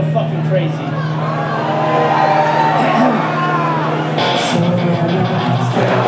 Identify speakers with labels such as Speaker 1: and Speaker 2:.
Speaker 1: go fucking crazy.